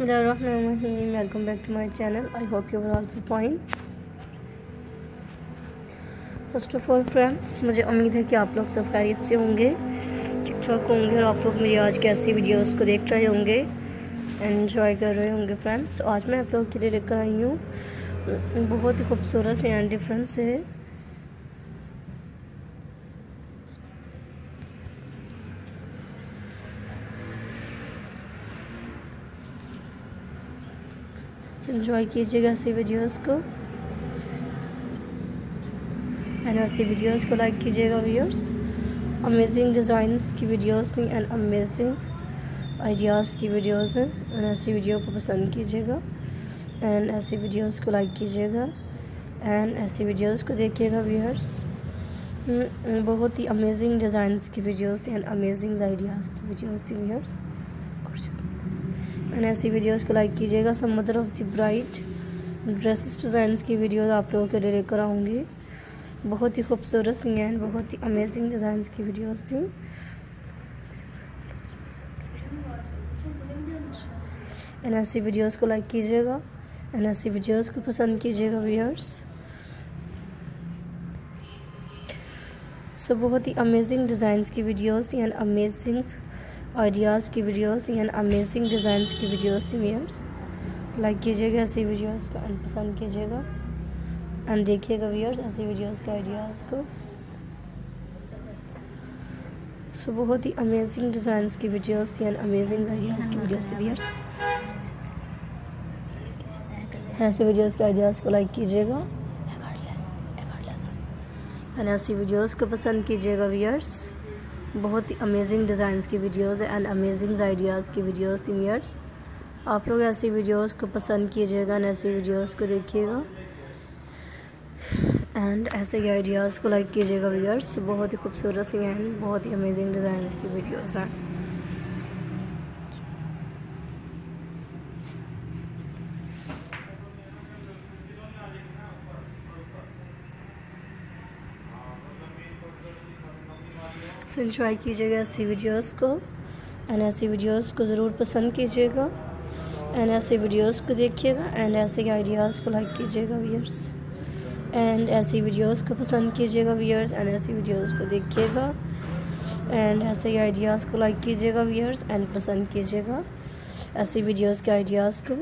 Bismillahirrahmanirrahim. Welcome back to my channel. I hope you are also fine. First of all friends मुझे उम्मीद है कि आप लोग सब खैरियत से होंगे ठीक ठाक होंगे, और आप लोग मेरी आज की ऐसी वीडियोस को देख रहे होंगे एंजॉय कर रहे होंगे फ्रेंड्स आज मैं आप लोग के लिए लेकर आई हूँ बहुत ही खूबसूरत से एंड डिफरेंट से इंजॉय कीजिएगा ऐसी वीडियोस को एंड ऐसी वीडियोस को लाइक कीजिएगा व्यूअर्स अमेजिंग डिज़ाइंस की वीडियोस नहीं एंड अमेजिंग आइडियाज़ की वीडियोस हैं एंड ऐसी वीडियो को पसंद कीजिएगा एंड ऐसी वीडियोस को लाइक कीजिएगा एंड ऐसी वीडियोस को देखिएगा व्यूअर्स बहुत ही अमेजिंग डिज़ाइंस की वीडियोस थी एंड अमेजिंग आइडियाज़ की वीडियोस थी व्यूअर्स एंड ऐसी वीडियोस को लाइक कीजिएगा। Some mother of the bright dresses designs की वीडियोस आप लोगों के लिए लेकर आऊँगी। बहुत ही खूबसूरत सी एंड बहुत ही अमेजिंग डिज़ाइंस की वीडियोस थी। एंड ऐसी वीडियोस को लाइक कीजिएगा। एंड ऐसी वीडियोस को पसंद कीजिएगा व्यूअर्स सो बहुत ही अमेजिंग डिज़ाइंस की वीडियोस थी एंड अमेजिंग आइडियाज़ की वीडियोस थी एंड अमेजिंग डिज़ाइंस की वीडियोस थी व्यूअर्स लाइक कीजिएगा ऐसी वीडियोस को एंड पसंद कीजिएगा एंड देखिएगा व्यूअर्स ऐसी वीडियोस के आइडियाज़ को। सो बहुत ही अमेजिंग डिज़ाइंस की वीडियोस थी एंड अमेजिंग आइडियाज़ की वीडियोस थी व्यूअर्स ऐसे वीडियोस के आइडियाज़ को लाइक कीजिएगा। एंड ऐसी वीडियोस को पसंद कीजिएगा व्यूअर्स बहुत ही अमेजिंग डिज़ाइंस की वीडियोस एंड अमेजिंग आइडियाज़ की वीडियोस थी व्यूअर्स आप लोग ऐसी वीडियोस को पसंद कीजिएगा एंड ऐसी वीडियोस को देखिएगा. एंड ऐसे ही आइडियाज़ को लाइक कीजिएगा व्यूअर्स बहुत ही खूबसूरत सी एंड बहुत ही अमेजिंग डिज़ाइंस की वीडियोज़ हैं. सो इन्जॉय कीजिएगा ऐसी वीडियोस को एंड ऐसी वीडियोस को ज़रूर पसंद कीजिएगा एंड ऐसे वीडियोस को देखिएगा एंड ऐसे आइडियाज़ को लाइक कीजिएगा व्यूअर्स एंड ऐसी वीडियोस को पसंद कीजिएगा व्यूअर्स एंड ऐसी वीडियोस को देखिएगा एंड ऐसे आइडियाज़ को लाइक कीजिएगा व्यूअर्स एंड पसंद कीजिएगा ऐसी वीडियोस के आइडियाज़ को।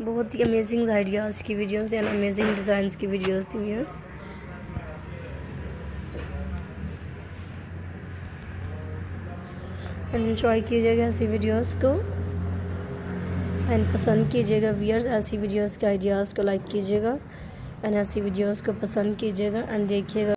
बहुत ही अमेजिंग आइडियाज़ की वीडियोस एंड अमेजिंग डिज़ाइंस की वीडियोस थी व्यूअर्स एंड इन्जॉय कीजिएगा ऐसी वीडियोस को एंड पसंद कीजिएगा व्यूअर्स ऐसी वीडियोस के आइडियाज़ को लाइक कीजिएगा एंड ऐसी वीडियोस को पसंद कीजिएगा एंड देखिएगा